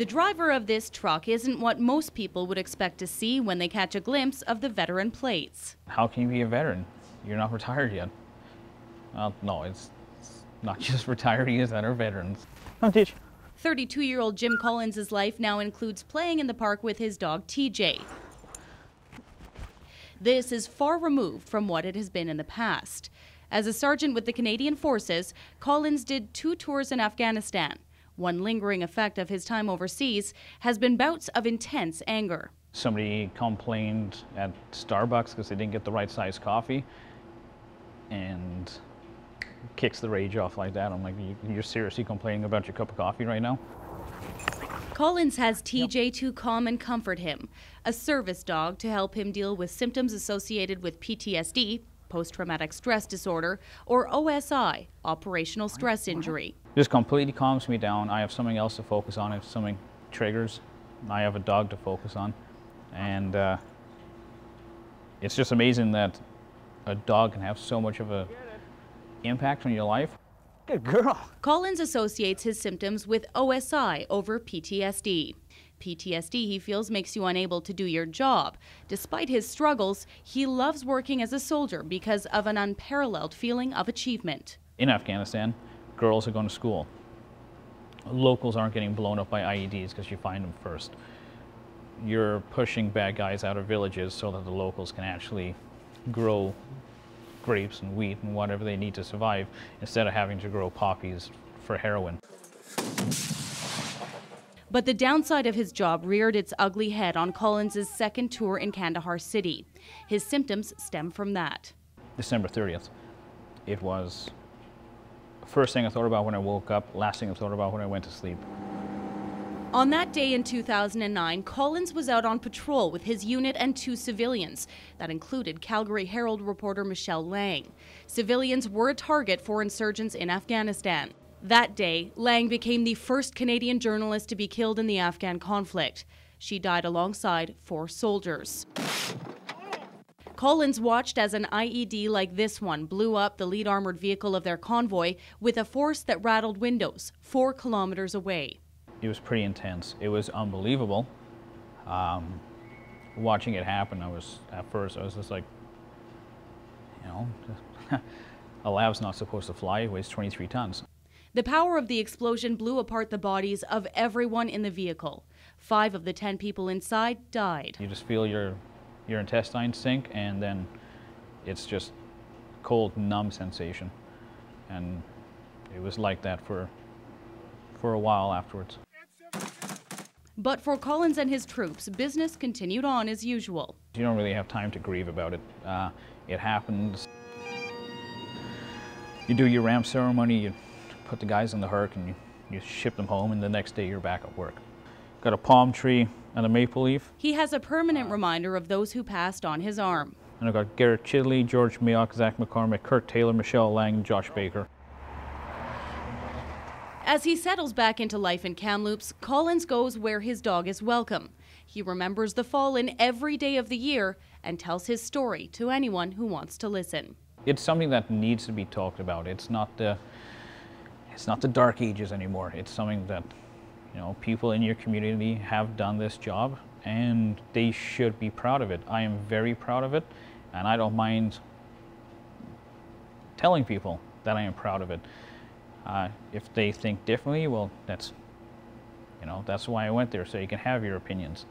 The driver of this truck isn't what most people would expect to see when they catch a glimpse of the veteran plates. How can you be a veteran? You're not retired yet. Well, no, it's, it's not just retirees that are veterans. Come TJ. 32 year old Jim Collins' life now includes playing in the park with his dog TJ. This is far removed from what it has been in the past. As a sergeant with the Canadian Forces, Collins did two tours in Afghanistan. One lingering effect of his time overseas has been bouts of intense anger. Somebody complained at Starbucks because they didn't get the right size coffee and kicks the rage off like that. I'm like, you're seriously complaining about your cup of coffee right now? Collins has TJ to calm and comfort him, a service dog to help him deal with symptoms associated with PTSD, post traumatic stress disorder, or OSI, operational stress injury. Just completely calms me down. I have something else to focus on if something triggers. I have a dog to focus on. And uh, it's just amazing that a dog can have so much of an impact on your life. Good girl. Collins associates his symptoms with OSI over PTSD. PTSD, he feels, makes you unable to do your job. Despite his struggles, he loves working as a soldier because of an unparalleled feeling of achievement. In Afghanistan, girls are going to school. Locals aren't getting blown up by IEDs because you find them first. You're pushing bad guys out of villages so that the locals can actually grow grapes and wheat and whatever they need to survive instead of having to grow poppies for heroin. But the downside of his job reared its ugly head on Collins' second tour in Kandahar City. His symptoms stem from that. December 30th. It was first thing I thought about when I woke up, last thing I thought about when I went to sleep. On that day in 2009, Collins was out on patrol with his unit and two civilians. That included Calgary Herald reporter Michelle Lang. Civilians were a target for insurgents in Afghanistan. That day, Lang became the first Canadian journalist to be killed in the Afghan conflict. She died alongside four soldiers. Collins watched as an IED like this one blew up the lead armored vehicle of their convoy with a force that rattled windows four kilometers away. It was pretty intense. It was unbelievable. Um, watching it happen, I was, at first, I was just like, you know, a LAV's not supposed to fly, it weighs 23 tons. The power of the explosion blew apart the bodies of everyone in the vehicle. Five of the ten people inside died. You just feel your, your intestines sink, and then it's just cold, numb sensation. And it was like that for, for a while afterwards. But for Collins and his troops, business continued on as usual. You don't really have time to grieve about it. Uh, it happens. You do your ramp ceremony, you put the guys in the Herc and you, you ship them home and the next day you're back at work. Got a palm tree and a maple leaf. He has a permanent reminder of those who passed on his arm. And I've got Garrett Chidley, George Miok, Zach McCormack, Kirk Taylor, Michelle Lang, and Josh Baker. As he settles back into life in Kamloops, Collins goes where his dog is welcome. He remembers the fallen every day of the year and tells his story to anyone who wants to listen. It's something that needs to be talked about. It's not the it's not the dark ages anymore. It's something that, you know, people in your community have done this job and they should be proud of it. I am very proud of it and I don't mind telling people that I am proud of it. Uh, if they think differently, well, that's, you know, that's why I went there, so you can have your opinions.